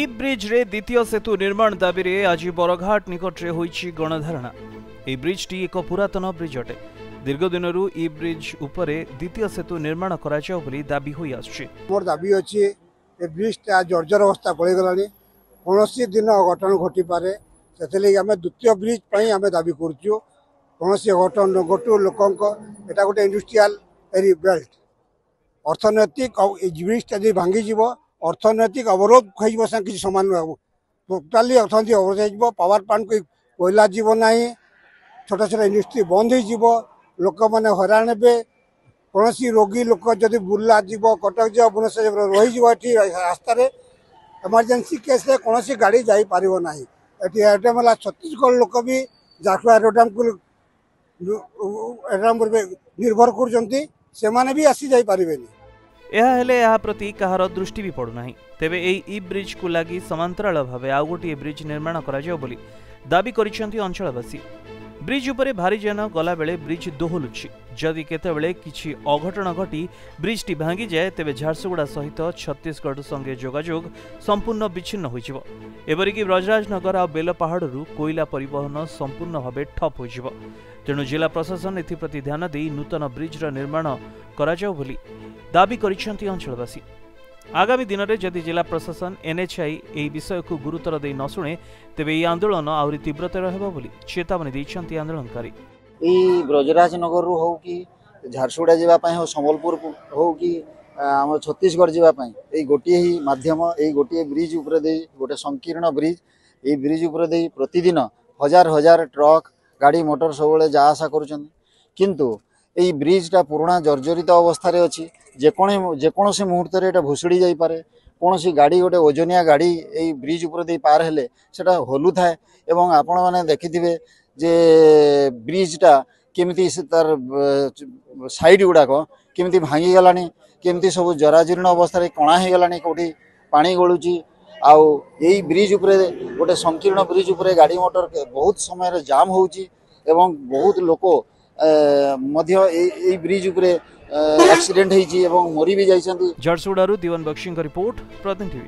ଇ ବ୍ରିଜ୍ରେ ଦ୍ୱିତୀୟ ସେତୁ ନିର୍ମାଣ ଦାବିରେ ଆଜି ବରଘାଟ ନିକଟରେ ହୋଇଛି ଗଣଧାରଣା ଏହି ବ୍ରିଜ୍ଟି ଏକ ପୁରାତନ ବ୍ରିଜ୍ ଅଟେ ଦୀର୍ଘଦିନରୁ ଇ ବ୍ରିଜ୍ ଉପରେ ଦ୍ୱିତୀୟ ସେତୁ ନିର୍ମାଣ କରାଯାଉ ବୋଲି ଦାବି ହୋଇଆସୁଛି ମୋର ଦାବି ଅଛି ଏ ବ୍ରିଜ୍ଟା ଜର୍ଜର ଅବସ୍ଥା ପଳେଇଗଲାଣି କୌଣସି ଦିନ ଅଘଟଣ ଘଟିପାରେ ସେଥିଲାଗି ଆମେ ଦ୍ୱିତୀୟ ବ୍ରିଜ୍ ପାଇଁ ଆମେ ଦାବି କରୁଛୁ କୌଣସି ଅଘଟଣ ନ ଘଟୁ ଲୋକଙ୍କ ଏଇଟା ଗୋଟେ ଇଣ୍ଡଷ୍ଟ୍ରିଆଲ ବେଲ୍ଟ ଅର୍ଥନୈତିକ ଆଉ ଏ ବ୍ରିଜ୍ଟା ଯଦି ଭାଙ୍ଗିଯିବ অর্থনৈতিক অবরোধ হয়ে সে কিছু সমান টোটালি অর্থনৈতিক অবরোধ হয়ে পাওয়ার প্লান্ট কয়লা যাব না ছোট ছোট ইন্ডস্ট্রি বন্ধ হয়ে লোক মানে হইরাণ হবে কোণী রোগী লোক যদি বুর্লা যাব কটক যাব ভুবনেশ্বর রহিযোগ এটি রাস্তার এমার্জেন্সি কেসে কোণী গাড়ি যাইপার না এটি এরডাম হল ছত্তিশগড় লোক বি ঝারসুয়া এরডামকু এরডাম নির্ভর করছেন সে আসি যাইপারে ଏହା ହେଲେ ଏହା ପ୍ରତି କାହାର ଦୃଷ୍ଟି ବି ପଡ଼ୁନାହିଁ ତେବେ ଏହି ଇ ବ୍ରିଜ୍କୁ ଲାଗି ସମାନ୍ତରାଳ ଭାବେ ଆଉ ଗୋଟିଏ ବ୍ରିଜ୍ ନିର୍ମାଣ କରାଯାଉ ବୋଲି ଦାବି କରିଛନ୍ତି ଅଞ୍ଚଳବାସୀ ବ୍ରିଜ୍ ଉପରେ ଭାରିଯାନ ଗଲାବେଳେ ବ୍ରିଜ୍ ଦୋହଲୁଛି ଯଦି କେତେବେଳେ କିଛି ଅଘଟଣ ଘଟି ବ୍ରିଜ୍ଟି ଭାଙ୍ଗିଯାଏ ତେବେ ଝାରସୁଗୁଡ଼ା ସହିତ ଛତିଶଗଡ଼ ସଙ୍ଗେ ଯୋଗାଯୋଗ ସମ୍ପୂର୍ଣ୍ଣ ବିଚ୍ଛିନ୍ନ ହୋଇଯିବ ଏପରିକି ବ୍ରଜରାଜନଗର ଆଉ ବେଲପାହାଡ଼ରୁ କୋଇଲା ପରିବହନ ସମ୍ପୂର୍ଣ୍ଣ ଭାବେ ଠପ୍ ହୋଇଯିବ ତେଣୁ ଜିଲ୍ଲା ପ୍ରଶାସନ ଏଥିପ୍ରତି ଧ୍ୟାନ ଦେଇ ନୂତନ ବ୍ରିଜ୍ର ନିର୍ମାଣ କରାଯାଉ ବୋଲି ଦାବି କରିଛନ୍ତି ଅଞ୍ଚଳବାସୀ ଆଗାମୀ ଦିନରେ ଯଦି ଜିଲ୍ଲା ପ୍ରଶାସନ ଏନ୍ଏଚ୍ଆଇ ଏହି ବିଷୟକୁ ଗୁରୁତ୍ୱର ଦେଇ ନ ଶୁଣେ ତେବେ ଏହି ଆନ୍ଦୋଳନ ଆହୁରି ତୀବ୍ରତର ହେବ ବୋଲି ଚେତାବନୀ ଦେଇଛନ୍ତି ଆନ୍ଦୋଳନକାରୀ ଏଇ ବ୍ରଜରାଜ ନଗରରୁ ହେଉ କି ଝାରସୁଗୁଡ଼ା ଯିବା ପାଇଁ ହେଉ ସମ୍ବଲପୁର ହେଉ କି ଆମର ଛତିଶଗଡ଼ ଯିବା ପାଇଁ ଏଇ ଗୋଟିଏ ହିଁ ମାଧ୍ୟମ ଏଇ ଗୋଟିଏ ବ୍ରିଜ୍ ଉପରେ ଦେଇ ଗୋଟେ ସଂକୀର୍ଣ୍ଣ ବ୍ରିଜ୍ ଏଇ ବ୍ରିଜ୍ ଉପରେ ଦେଇ ପ୍ରତିଦିନ ହଜାର ହଜାର ଟ୍ରକ୍ ଗାଡ଼ି ମଟର ସବୁବେଳେ ଯା ଆଶା କରୁଛନ୍ତି କିନ୍ତୁ এই ব্রিজটা ପୁରୁଣା ଜର୍ଜରିତ ଅବସ୍ଥାରେ ଅଛି ଯେକୌଣସି ଯେକୌଣସି ମୁହୂର୍ତ୍ତରେ ଏଇଟା ଭୁଷୁଡ଼ି ଯାଇପାରେ କୌଣସି ଗାଡ଼ି ଗୋଟେ ଓଜନିଆ ଗାଡ଼ି ଏଇ ବ୍ରିଜ୍ ଉପରେ ଦେଇ ପାର ହେଲେ ସେଟା ହଲୁଥାଏ ଏବଂ ଆପଣମାନେ ଦେଖିଥିବେ ଯେ ବ୍ରିଜ୍ଟା କେମିତି ସେ ତାର ସାଇଡ଼୍ ଗୁଡ଼ାକ କେମିତି ଭାଙ୍ଗିଗଲାଣି କେମିତି ସବୁ ଜରାଜୀର୍ଣ୍ଣ ଅବସ୍ଥାରେ କଣା ହେଇଗଲାଣି କେଉଁଠି ପାଣି ଗଳୁଛି ଆଉ ଏଇ ବ୍ରିଜ୍ ଉପରେ ଗୋଟେ ସଂକୀର୍ଣ୍ଣ ବ୍ରିଜ୍ ଉପରେ ଗାଡ଼ି ମଟର ବହୁତ ସମୟରେ ଜାମ୍ ହେଉଛି ଏବଂ ବହୁତ ଲୋକ ମଧ୍ୟ ଏଇ ବ୍ରିଜ୍ ଉପରେ ଆକ୍ସିଡେଣ୍ଟ ହେଇଛି ଏବଂ ମରି ବି ଯାଇଛନ୍ତି ଝାରସୁଗୁଡ଼ାରୁ ଦିୱାନ ବକ୍ସିଙ୍କ ରିପୋର୍ଟ ପ୍ରତିନିଧି